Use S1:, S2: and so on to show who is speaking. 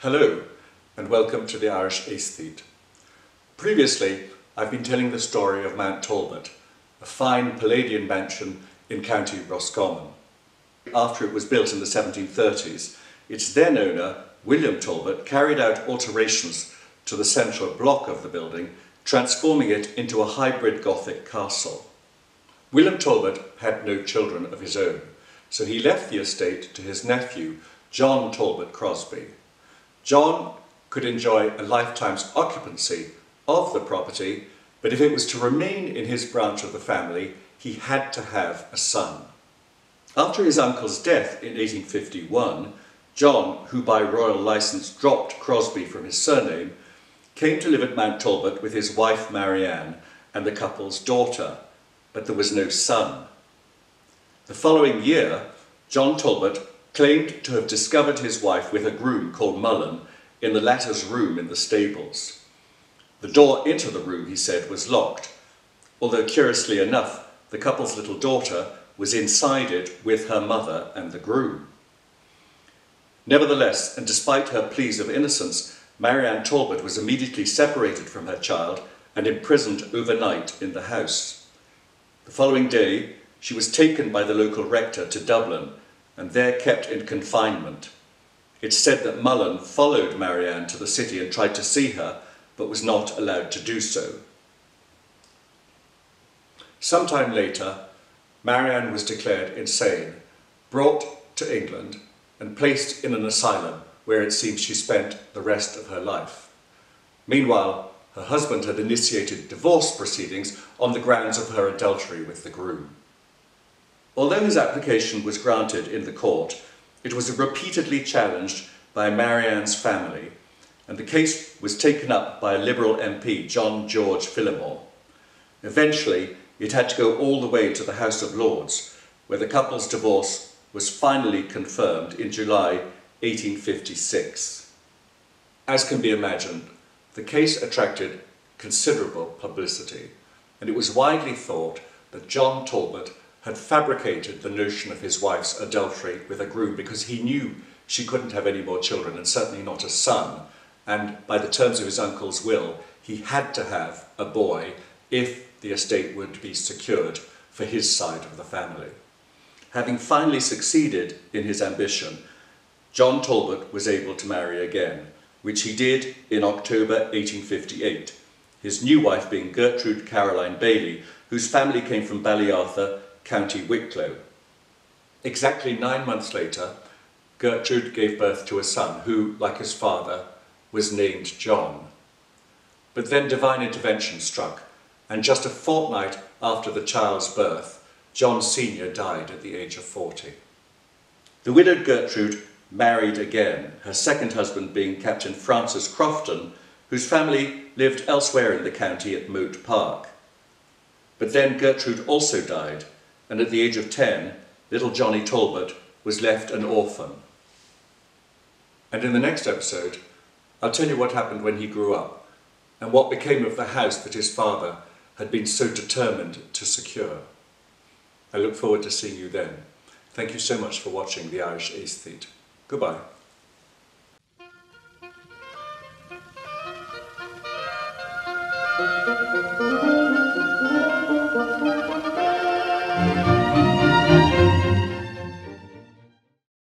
S1: Hello, and welcome to the Irish Aesthete. Previously, I've been telling the story of Mount Talbot, a fine Palladian mansion in County Roscommon. After it was built in the 1730s, its then owner, William Talbot, carried out alterations to the central block of the building, transforming it into a hybrid Gothic castle. William Talbot had no children of his own, so he left the estate to his nephew, John Talbot Crosby. John could enjoy a lifetime's occupancy of the property, but if it was to remain in his branch of the family, he had to have a son. After his uncle's death in 1851, John, who by royal licence dropped Crosby from his surname, came to live at Mount Talbot with his wife Marianne and the couple's daughter, but there was no son. The following year, John Talbot claimed to have discovered his wife with a groom called Mullen in the latter's room in the stables. The door into the room, he said, was locked, although curiously enough, the couple's little daughter was inside it with her mother and the groom. Nevertheless, and despite her pleas of innocence, Marianne Talbot was immediately separated from her child and imprisoned overnight in the house. The following day, she was taken by the local rector to Dublin and there kept in confinement. It's said that Mullen followed Marianne to the city and tried to see her, but was not allowed to do so. Sometime later, Marianne was declared insane, brought to England, and placed in an asylum where it seems she spent the rest of her life. Meanwhile, her husband had initiated divorce proceedings on the grounds of her adultery with the groom. Although his application was granted in the court, it was repeatedly challenged by Marianne's family, and the case was taken up by Liberal MP, John George Phillimore. Eventually, it had to go all the way to the House of Lords, where the couple's divorce was finally confirmed in July 1856. As can be imagined, the case attracted considerable publicity, and it was widely thought that John Talbot had fabricated the notion of his wife's adultery with a groom because he knew she couldn't have any more children and certainly not a son. And by the terms of his uncle's will, he had to have a boy if the estate would be secured for his side of the family. Having finally succeeded in his ambition, John Talbot was able to marry again, which he did in October 1858, his new wife being Gertrude Caroline Bayly, whose family came from Ballyarthur County Wicklow. Exactly nine months later, Gertrude gave birth to a son who, like his father, was named John. But then divine intervention struck, and just a fortnight after the child's birth, John Sr. died at the age of 40. The widowed Gertrude married again, her second husband being Captain Francis Crofton, whose family lived elsewhere in the county at Mote Park. But then Gertrude also died, and at the age of 10, little Johnny Talbot was left an orphan. And in the next episode, I'll tell you what happened when he grew up and what became of the house that his father had been so determined to secure. I look forward to seeing you then. Thank you so much for watching The Irish Aesthete. Goodbye.